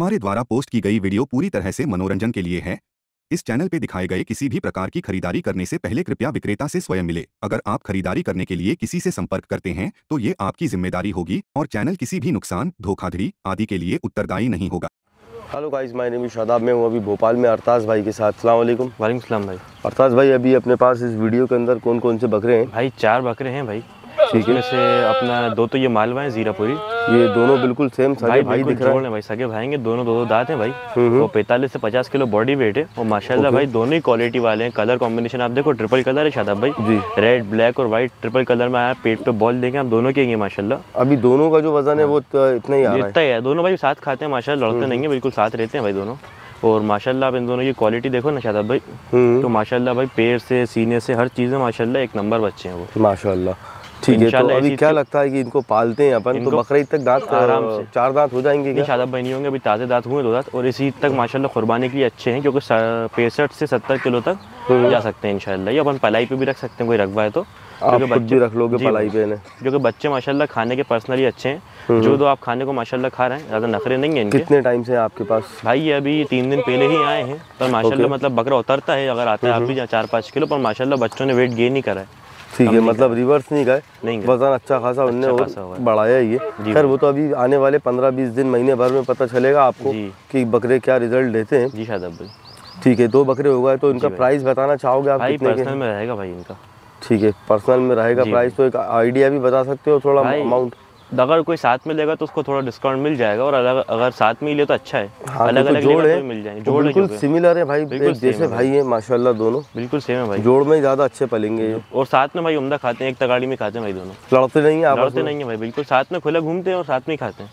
हमारे द्वारा पोस्ट की गई वीडियो पूरी तरह से मनोरंजन के लिए है। इस चैनल पे दिखाए गए किसी भी प्रकार की खरीदारी करने से पहले कृपया विक्रेता से स्वयं मिले। अगर आप खरीदारी करने के लिए किसी से संपर्क करते हैं तो ये आपकी ज़िम्मेदारी होगी और चैनल किसी भी नुकसान धोखाधड़ी आदि के लिए उत्तरदायी नहीं होगा। Hello guys my name is Shadab मैं हूँ अभी भोपाल में अरताज भाई के साथ। सलाम वालेकुम। वालेकुम सलाम भाई। अरताज भाई अभी अपने पास इस वीडियो के अंदर कौन कौन से बकरे हैं? भाई चार बकरे हैं भाई। ठीक है। से अपना दो तो ये मालवा है जीरापुरी। ये दोनों बिल्कुल सेम सारे भाई भाई दिख रहे हैं। भाई सगे भाई दोनों दो दो दांत हैं भाई। हम्म। वो पैंतालीस से पचास किलो बॉडी वेट है। और माशाल्लाह भाई दोनों ही क्वालिटी वाले हैं। कलर कॉम्बिनेशन आप देखो ट्रिपल कलर है शादाब भाई। जी। रेड ब्लैक और व्हाइट ट्रिपल कलर में आया पेट पे बॉल देंगे आप दोनों के हैं माशाल्लाह। अभी दोनों का जो वज़न है वो इतना ही रहा है। ही दोनों भाई साथ खाते हैं माशा लड़ते नहीं है बिल्कुल साथ रहते हैं भाई दोनों। और माशाल्लाह आप इन दोनों की क्वालिटी देखो ना शादाब भाई। हम्म तो माशाल्लाह भाई पैर से सीने से हर चीज़ में माशाल्लाह एक नंबर बच्चे हैं वो। माशाल्लाह। ठीक है तो अभी क्या लगता है कि इनको पालते हैं अपन? तो बकरा तक दांत आराम से। चार दांत हो जाएँगे क्या? शादाब भाई नहीं होंगे अभी ताज़े दांत हुए दो दांत। और इसी तक माशाल्लाह कुर्बानी के लिए अच्छे हैं क्योंकि पैंसठ से सत्तर किलो तक जा सकते हैं इंशाल्लाह। ये अपन पलाई पे भी रख सकते हैं कोई रखवा है तो। आप खुद भी रख लोगे पलाई पे क्योंकि बच्चे माशाल्लाह खाने के पर्सनली अच्छे हैं। जो दो आप खाने को माशाल्लाह खा रहे हैं ज़्यादा नखरे नहीं है कितने टाइम से आपके पास? भाई ये अभी तीन दिन पहले ही आए हैं पर माशाल्लाह मतलब बकरा उतरता है अगर आता है आप भी चार पाँच किलो पर माशाल्लाह बच्चों ने वेट गेन ही करा है। ठीक है मतलब रिवर्स नहीं गए। नहीं वज़न अच्छा खासा उनने अच्छा और बढ़ाया ही है। खैर वो तो अभी आने वाले पंद्रह बीस दिन महीने भर में पता चलेगा आपको। कि बकरे क्या रिज़ल्ट देते हैं। जी शादाब भाई। ठीक है दो बकरे हो गए तो इनका प्राइस बताना चाहोगे आप कितने के में रहेगा भाई इनका। ठीक है पर्सनल में रहेगा प्राइस तो एक आइडिया भी बता सकते हो थोड़ा अमाउंट अगर कोई साथ में लेगा तो उसको थोड़ा डिस्काउंट मिल जाएगा और अलग अगर साथ में ही ले तो अच्छा है। हाँ अलग अलग जोड़ है। तो मिल जाएँगे जोड़ बिल्कुल सिमिलर है भाई बिल्कुल जैसे भाई है माशाल्लाह दोनों। बिल्कुल सेम है भाई। जोड़ में ज़्यादा अच्छे पलेंगे। और साथ में भाई उमदा खाते हैं एक तगाड़ी में खाते हैं भाई दोनों। लड़ते नहीं है लड़ते नहीं है भाई बिल्कुल साथ में खुला घूमते हैं और साथ में ही खाते हैं।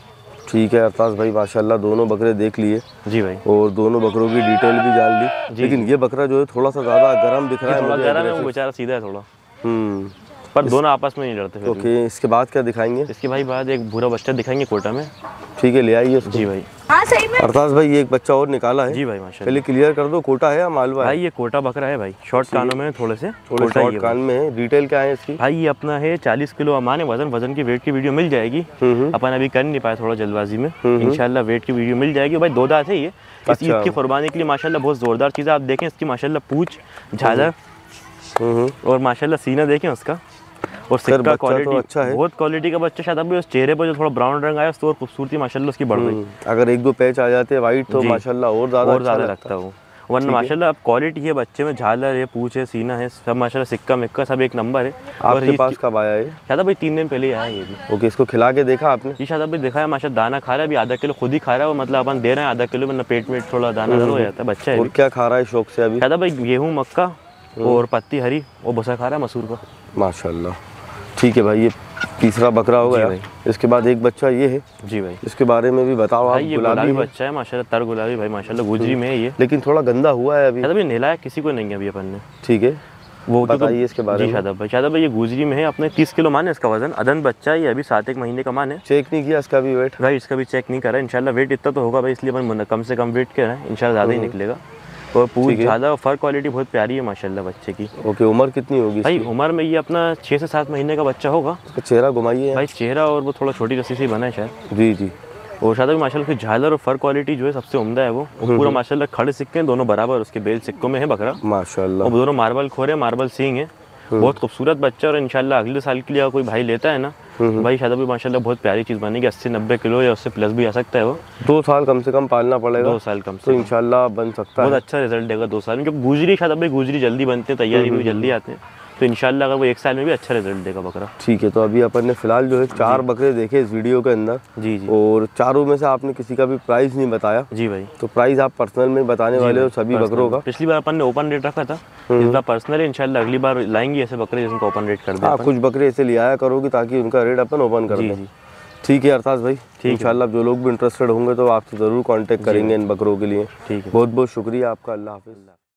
ठीक है अरताज भाई माशाल्लाह दोनों बकरे देख लिए। जी भाई। और दोनों बकरों की डिटेल भी जान ली। लेकिन ये बकरा जो है थोड़ा सा ज़्यादा गर्म दिख रहा है गर्म है वो बेचारा सीधा है थोड़ा। हम्म। पर दोनों आपस में नहीं लड़ते। ओके इसके बाद क्या दिखाएँगे? इसके भाई बाद एक भूरा बच्चा दिखाएँगे कोटा में। ठीक है ले आइए जी भाई। हाँ सही में। अरताज भाई ये एक बच्चा और निकाला है। जी भाई माशा पहले क्लियर कर दो कोटा है या मालवा भाई ये कोटा बकरा है भाई। शॉर्ट कानों में थोड़े से। थोड़े कोटा शॉर्ट कान में है। डिटेल क्या है इसकी? भाई ये अपना है चालीस किलो अमान है। वज़न वज़न की वेट की वीडियो मिल जाएगी। हम्म अपन अभी कर नहीं पाए थोड़ा जल्दबाजी में। इंशाल्लाह वेट की वीडियो मिल जाएगी। भाई दो दांत है ये। इस अच्छा। ईद की कुर्बानी के लिए माशाल्लाह बहुत जोरदार चीज़ है आप देखें। इसकी माशाल्लाह पूछ झालर हम्म। और माशाल्लाह सीना देखें उसका। और सिक्का बच्चा तो अच्छा है। बहुत क्वालिटी का बच्चा शायद अभी उस चेहरे पर जो थोड़ा ब्राउन रंग आया उसकी और खूबसूरती माशाल्लाह उसकी बढ़ गई। हम्म, अगर एक दो पैच आ जाते वाइट तो माशाल्लाह और ज़्यादा और अच्छा ज़्यादा लगता। है वो। वरना माशाल्लाह अब क्वालिटी है बच्चे में झालर है पूछ है सीना है सब माशाल्लाह सिक्का मिक्का सब एक नंबर है। आपके पास कब आया है शायद भाई तीन दिन पहले ही आया ये भी। ओके इसको खिला के देखा आपने? ये शायद अभी देखा है माशा दाना खा रहा है अभी आधा किलो खुद ही खा रहा है मतलब अपन दे रहे हैं आधा किलो मतलब पेट में थोड़ा दाना हो जाता है बच्चा है क्या खा रहा है शौक से अभी? शायद भाई गेहूँ मक्का और पत्ती हरी और भूसा खा रहा है मसूर का। माशाल्लाह। ठीक है भाई ये तीसरा बकरा हो गया। इसके बाद एक बच्चा ये है। जी भाई। इसके बारे में भी बताओ आप भाई ये गुलाबी बच्चा है माशाल्लाह तर गुलाबी भाई माशाल्लाह गुजरी में है ये। लेकिन थोड़ा गंदा हुआ है अभी। अभी नहलाया किसी को नहीं है अभी अपन ने। ठीक है। वो बताइए इसके बारे में। शादाब भाई शादाब भाई ये गुजरी में है अपने तीस किलो मान है इसका वज़न। अदन बच्चा है ये अभी सात एक महीने का मान है। चेक नहीं किया इसका भी वेट भाई इसका भी चेक नहीं करा इंशाल्लाह वेट इतना तो होगा भाई इसलिए अपन कम से कम वेट कर रहे हैं इंशाल्लाह ज़्यादा ही निकलेगा। और पूछ हम्म। है। ज़्यादा फर क्वालिटी बहुत प्यारी है माशाल्लाह बच्चे की। ओके उम्र कितनी होगी भाई उम्र में ये अपना छः से सात महीने का बच्चा होगा। इसका चेहरा घुमाइए। भाई चेहरा और वो थोड़ा छोटी रस्सी से ही बना है शायद। जी जी। और शायद अभी माशाल्लाह उसकी झालर और फर क्वालिटी जो है सबसे उम्दा है वो। वो पूरा माशाल्लाह खड़े सिक्के हैं दोनों बराबर उसके बेल सिक्कों में है बकरा। माशाल्लाह। और दोनों मार्बल खोरे मार्बल सींग है। बहुत खूबसूरत बच्चा और इंशाल्लाह अगले साल के लिए कोई भाई लेता है ना भाई शायद अभी माशाल्लाह बहुत प्यारी चीज़ बनेगी अस्सी नब्बे किलो या उससे प्लस भी आ सकता है वो। दो साल कम से कम पालना पड़ेगा। दो साल कम तो से इंशाल्लाह बन सकता बहुत है। अच्छा रिज़ल्ट देगा दो साल। में क्योंकि गुजरी शायद गुजरी जल्दी बनते हैं तैयारी में भी जल्दी आते हैं। तो इंशाल्लाह अगर वो एक साल में भी अच्छा रिज़ल्ट देगा बकरा। ठीक है तो अभी अपन ने फ़िलहाल जो है चार बकरे देखे इस वीडियो के अंदर। जी जी। और चारों में से आपने किसी का भी प्राइस नहीं बताया। जी भाई। तो प्राइस आप पर्सनल में बताने वाले हो सभी बकरों का। पिछली बार अपन ने ओपन रेट रखा था। इस बार पर्सनल इंशाल्लाह अगली बार लाएँगे ऐसे बकरे जिसका ओपन रेट कर दे हाँ कुछ बकरे ऐसे ले आया करोगे ताकि उनका रेट अपन ओपन कर दें। ठीक है अरताज भाई इंशाल्लाह जो लोग भी इंटरेस्टेड होंगे तो आपसे ज़रूर कांटेक्ट करेंगे इन बकरों के लिए। ठीक है। बहुत बहुत शुक्रिया आपका अल्लाह हाफिज़।